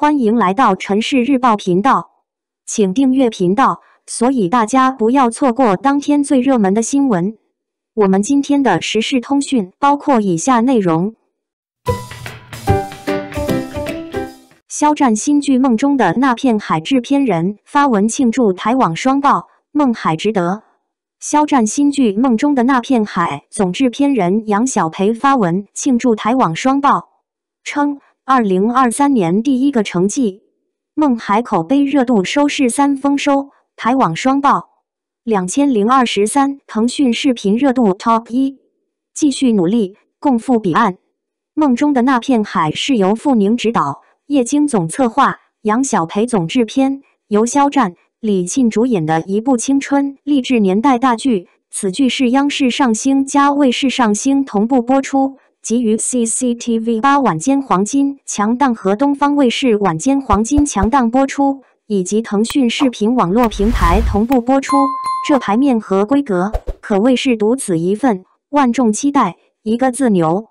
欢迎来到城市日报频道，请订阅频道，所以大家不要错过当天最热门的新闻。我们今天的时事通讯包括以下内容：肖战新剧《梦中的那片海》制片人发文庆祝台网双爆，梦海值得。肖战新剧《梦中的那片海》总制片人杨小培发文庆祝台网双爆，称。二零二三年第一个成绩，梦海口碑热度收视三丰收，台网双爆两千零二十三，腾讯视频热度 top 一，继续努力共赴彼岸。梦中的那片海是由傅宁执导，叶京总策划，杨小培总制片，由肖战、李沁主演的一部青春励志年代大剧。此剧是央视上星加卫视上星同步播出。及于 CCTV 八晚间黄金强档和东方卫视晚间黄金强档播出，以及腾讯视频网络平台同步播出。这排面和规格可谓是独此一份，万众期待。一个字牛！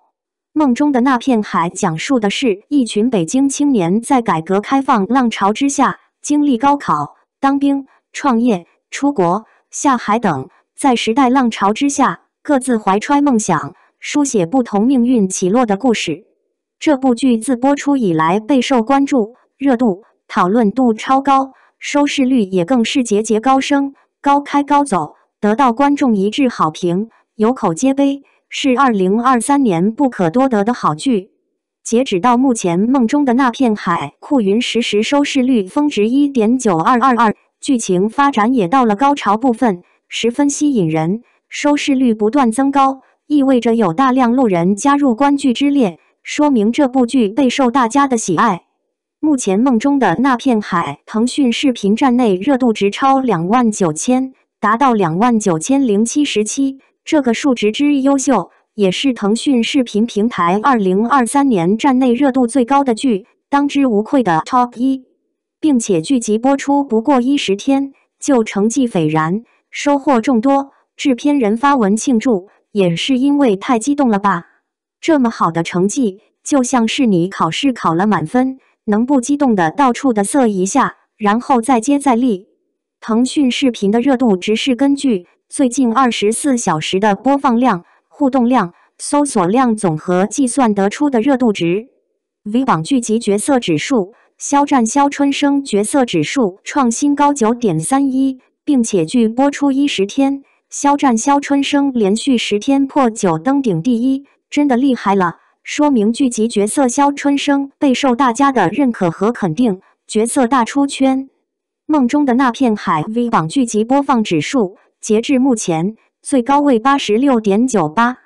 梦中的那片海讲述的是一群北京青年在改革开放浪潮之下，经历高考、当兵、创业、出国、下海等，在时代浪潮之下，各自怀揣梦想。书写不同命运起落的故事。这部剧自播出以来备受关注，热度、讨论度超高，收视率也更是节节高升，高开高走，得到观众一致好评，有口皆碑，是二零二三年不可多得的好剧。截止到目前，《梦中的那片海》酷云实时收视率峰值一点九二二二，剧情发展也到了高潮部分，十分吸引人，收视率不断增高。意味着有大量路人加入观剧之列，说明这部剧备受大家的喜爱。目前梦中的那片海，腾讯视频站内热度值超两万九千，达到两万九千零七十七，这个数值之优秀，也是腾讯视频平台二零二三年站内热度最高的剧，当之无愧的 top 一。并且剧集播出不过一十天就成绩斐然，收获众多，制片人发文庆祝。也是因为太激动了吧？这么好的成绩，就像是你考试考了满分，能不激动的到处的瑟一下，然后再接再厉？腾讯视频的热度值是根据最近二十四小时的播放量、互动量、搜索量总和计算得出的热度值。V 榜剧集角色指数，肖战肖春生角色指数创新高九点三一，并且距播出一十天。肖战、肖春生连续十天破九登顶第一，真的厉害了！说明剧集角色肖春生备受大家的认可和肯定，角色大出圈。梦中的那片海 V 榜剧集播放指数，截至目前最高位八十六点九八，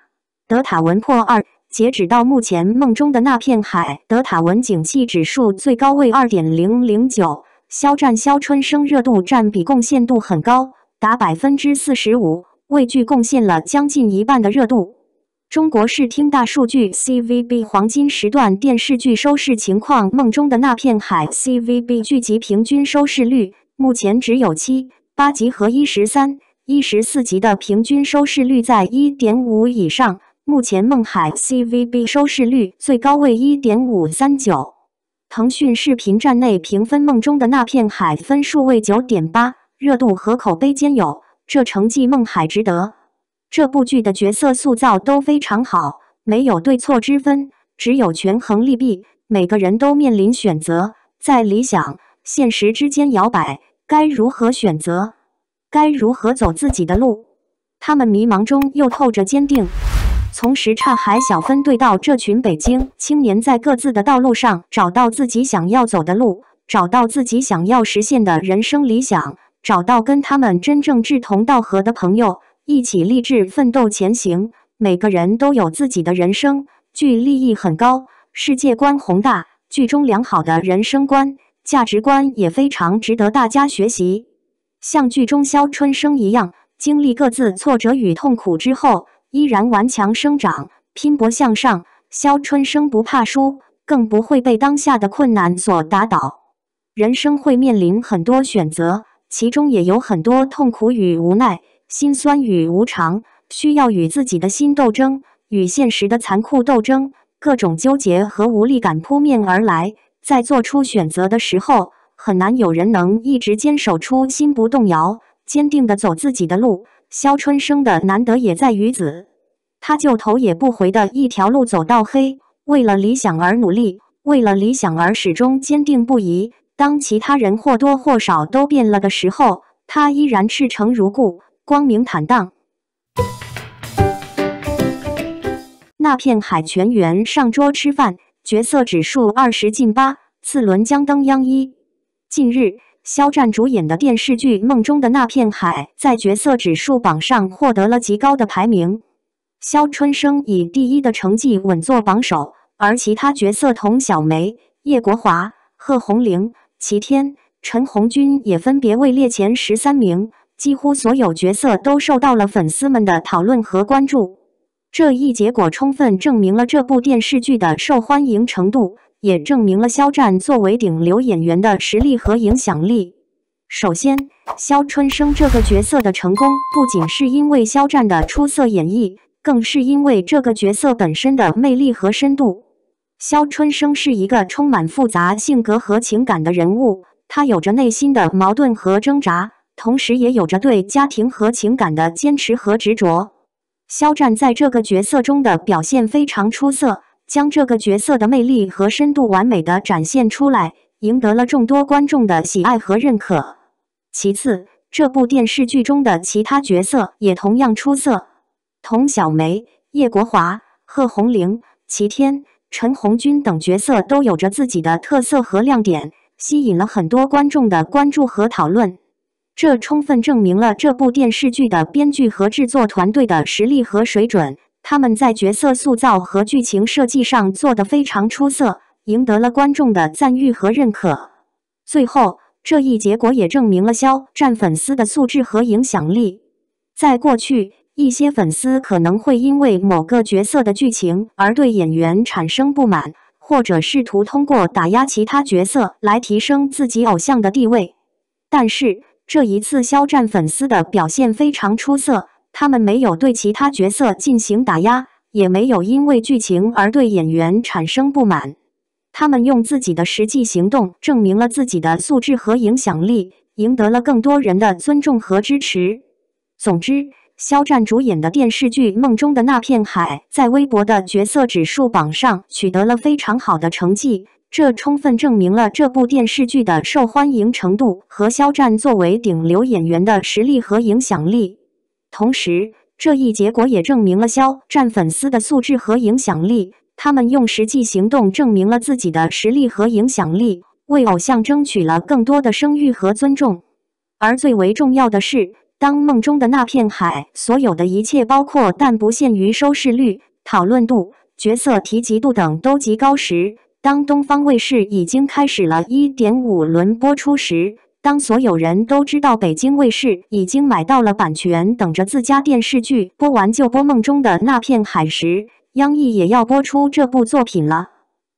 德塔文破二。截止到目前，梦中的那片海德塔文景气指数最高位二点零零九。肖战、肖春生热度占比贡献度很高。达百分之四十五，为剧贡献了将近一半的热度。中国视听大数据 CVB 黄金时段电视剧收视情况：梦中的那片海 CVB 剧集平均收视率目前只有七八集和一十三、一十四集的平均收视率在一点五以上。目前梦海 CVB 收视率最高为一点五三九。腾讯视频站内评分：梦中的那片海分数为九点八。热度和口碑兼有，这成绩孟海值得。这部剧的角色塑造都非常好，没有对错之分，只有权衡利弊。每个人都面临选择，在理想、现实之间摇摆，该如何选择？该如何走自己的路？他们迷茫中又透着坚定。从什刹海小分队到这群北京青年，在各自的道路上找到自己想要走的路，找到自己想要实现的人生理想。找到跟他们真正志同道合的朋友，一起励志奋斗前行。每个人都有自己的人生，剧立意很高，世界观宏大。剧中良好的人生观、价值观也非常值得大家学习。像剧中肖春生一样，经历各自挫折与痛苦之后，依然顽强生长、拼搏向上。肖春生不怕输，更不会被当下的困难所打倒。人生会面临很多选择。其中也有很多痛苦与无奈，心酸与无常，需要与自己的心斗争，与现实的残酷斗争，各种纠结和无力感扑面而来。在做出选择的时候，很难有人能一直坚守初心不动摇，坚定的走自己的路。肖春生的难得也在于此，他就头也不回的一条路走到黑，为了理想而努力，为了理想而始终坚定不移。当其他人或多或少都变了的时候，他依然赤诚如故，光明坦荡。那片海全员上桌吃饭，角色指数二十进八，次轮将登央一。近日，肖战主演的电视剧《梦中的那片海》在角色指数榜上获得了极高的排名，肖春生以第一的成绩稳坐榜首，而其他角色童小梅、叶国华、贺红玲、齐天、陈红军也分别位列前十三名。几乎所有角色都受到了粉丝们的讨论和关注。这一结果充分证明了这部电视剧的受欢迎程度，也证明了肖战作为顶流演员的实力和影响力。首先，肖春生这个角色的成功不仅是因为肖战的出色演绎，更是因为这个角色本身的魅力和深度。肖春生是一个充满复杂性格和情感的人物，他有着内心的矛盾和挣扎，同时也有着对家庭和情感的坚持和执着。肖战在这个角色中的表现非常出色，将这个角色的魅力和深度完美的展现出来，赢得了众多观众的喜爱和认可。其次，这部电视剧中的其他角色也同样出色，童小梅、叶国华、贺红玲、齐天、陈红军等角色都有着自己的特色和亮点，吸引了很多观众的关注和讨论。这充分证明了这部电视剧的编剧和制作团队的实力和水准。他们在角色塑造和剧情设计上做得非常出色，赢得了观众的赞誉和认可。最后，这一结果也证明了肖战粉丝的素质和影响力。在过去，一些粉丝可能会因为某个角色的剧情而对演员产生不满，或者试图通过打压其他角色来提升自己偶像的地位。但是，这一次，肖战粉丝的表现非常出色。他们没有对其他角色进行打压，也没有因为剧情而对演员产生不满。他们用自己的实际行动证明了自己的素质和影响力，赢得了更多人的尊重和支持。总之，肖战主演的电视剧《梦中的那片海》在微博的角色指数榜上取得了非常好的成绩。这充分证明了这部电视剧的受欢迎程度和肖战作为顶流演员的实力和影响力。同时，这一结果也证明了肖战粉丝的素质和影响力。他们用实际行动证明了自己的实力和影响力，为偶像争取了更多的声誉和尊重。而最为重要的是，当梦中的那片海所有的一切，包括但不限于收视率、讨论度、角色提及度等都极高时。当东方卫视已经开始了一点五轮播出时，当所有人都知道北京卫视已经买到了版权，等着自家电视剧播完就播《梦中的那片海》时，央艺也要播出这部作品了。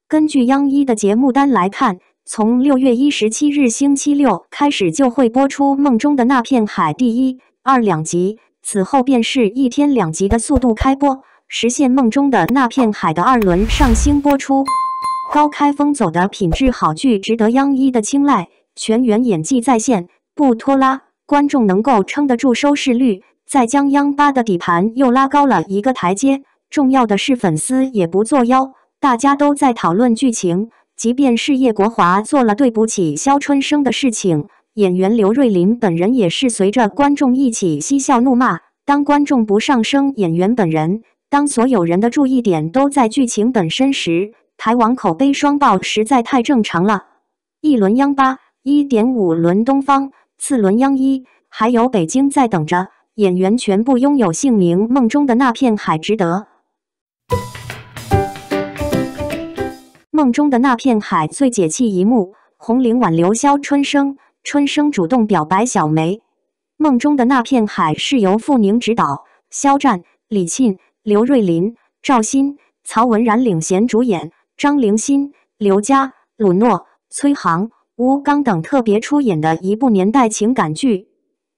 根据央一的节目单来看，从六月一十七日星期六开始就会播出《梦中的那片海》第一、二两集，此后便是一天两集的速度开播，实现《梦中的那片海》的二轮上星播出。高开风走的品质好剧值得央一的青睐，全员演技在线，不拖拉，观众能够撑得住收视率，再将央八的底盘又拉高了一个台阶。重要的是粉丝也不作妖，大家都在讨论剧情。即便是叶国华做了对不起肖春生的事情，演员刘瑞麟本人也是随着观众一起嬉笑怒骂。当观众不上升演员本人，当所有人的注意点都在剧情本身时，台网口碑双爆实在太正常了，一轮央八，一点五轮东方，次轮央一，还有北京在等着。演员全部拥有姓名，梦中的那片海值得。梦中的那片海最解气一幕，红玲挽留肖春生，春生主动表白小梅。梦中的那片海是由傅宁执导，肖战、李沁、刘瑞麟、赵鑫、曹文然领衔主演。张凌心、刘佳、鲁诺、崔航、吴刚等特别出演的一部年代情感剧。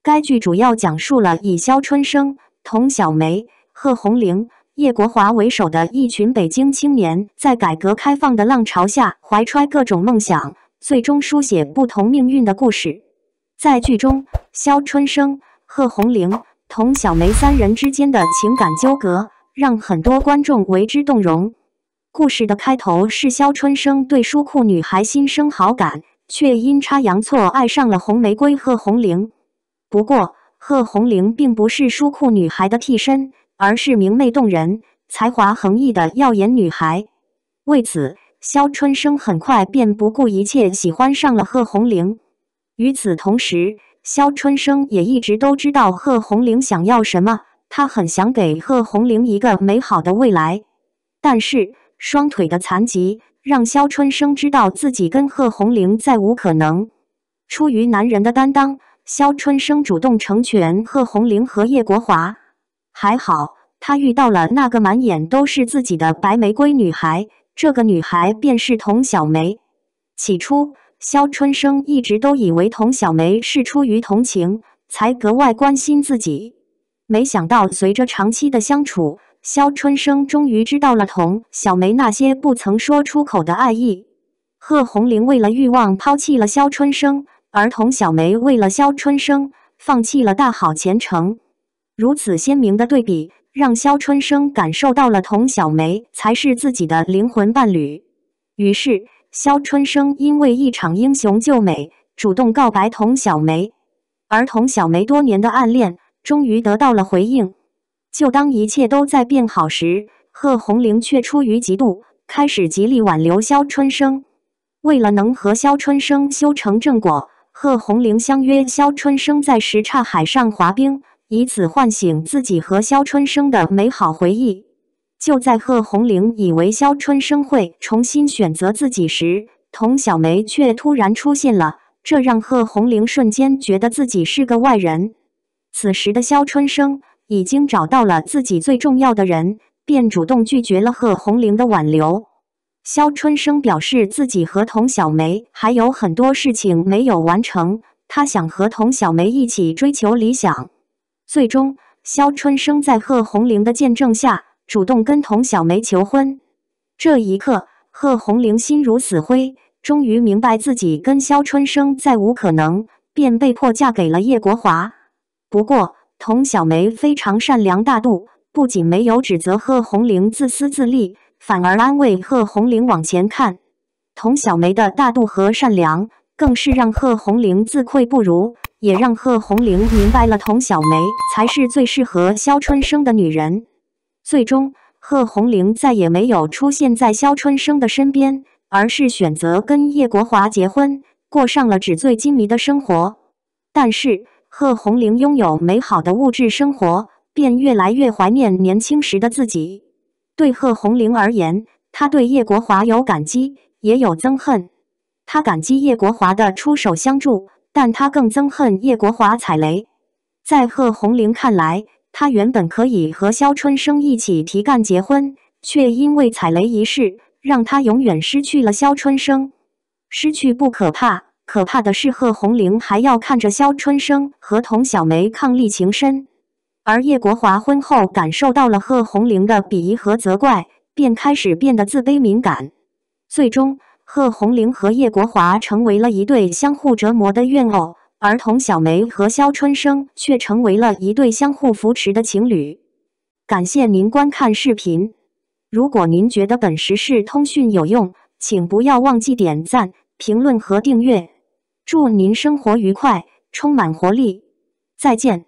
该剧主要讲述了以肖春生、童小梅、贺红玲、叶国华为首的一群北京青年，在改革开放的浪潮下，怀揣各种梦想，最终书写不同命运的故事。在剧中，肖春生、贺红玲、童小梅三人之间的情感纠葛，让很多观众为之动容。故事的开头是肖春生对书库女孩心生好感，却阴差阳错爱上了红玫瑰贺红玲。不过，贺红玲并不是书库女孩的替身。而是明媚动人、才华横溢的耀眼女孩。为此，肖春生很快便不顾一切喜欢上了贺红玲。与此同时，肖春生也一直都知道贺红玲想要什么，他很想给贺红玲一个美好的未来。但是，双腿的残疾让肖春生知道自己跟贺红玲再无可能。出于男人的担当，肖春生主动成全贺红玲和叶国华。还好，他遇到了那个满眼都是自己的白玫瑰女孩。这个女孩便是童小梅。起初，肖春生一直都以为童小梅是出于同情才格外关心自己。没想到，随着长期的相处，肖春生终于知道了童小梅那些不曾说出口的爱意。贺红玲为了欲望抛弃了肖春生，而童小梅为了肖春生放弃了大好前程。如此鲜明的对比，让肖春生感受到了童小梅才是自己的灵魂伴侣。于是，肖春生因为一场英雄救美，主动告白童小梅。而童小梅多年的暗恋，终于得到了回应。就当一切都在变好时，贺红玲却出于嫉妒，开始极力挽留肖春生。为了能和肖春生修成正果，贺红玲相约肖春生在什刹海上滑冰。以此唤醒自己和肖春生的美好回忆。就在贺红玲以为肖春生会重新选择自己时，童小梅却突然出现了，这让贺红玲瞬间觉得自己是个外人。此时的肖春生已经找到了自己最重要的人，便主动拒绝了贺红玲的挽留。肖春生表示自己和童小梅还有很多事情没有完成，他想和童小梅一起追求理想。最终，肖春生在贺红玲的见证下，主动跟童小梅求婚。这一刻，贺红玲心如死灰，终于明白自己跟肖春生再无可能，便被迫嫁给了叶国华。不过，童小梅非常善良大度，不仅没有指责贺红玲自私自利，反而安慰贺红玲往前看。童小梅的大度和善良，更是让贺红玲自愧不如。也让贺红玲明白了，童小梅才是最适合肖春生的女人。最终，贺红玲再也没有出现在肖春生的身边，而是选择跟叶国华结婚，过上了纸醉金迷的生活。但是，贺红玲拥有美好的物质生活，便越来越怀念年轻时的自己。对贺红玲而言，她对叶国华有感激，也有憎恨。她感激叶国华的出手相助。但他更憎恨叶国华踩雷。在贺红玲看来，他原本可以和肖春生一起提干结婚，却因为踩雷一事，让他永远失去了肖春生。失去不可怕，可怕的是贺红玲还要看着肖春生和童小梅伉俪情深。而叶国华婚后感受到了贺红玲的鄙夷和责怪，便开始变得自卑敏感，最终。贺红玲和叶国华成为了一对相互折磨的怨偶，而童小梅和肖春生却成为了一对相互扶持的情侣。感谢您观看视频，如果您觉得本时事通讯有用，请不要忘记点赞、评论和订阅。祝您生活愉快，充满活力！再见。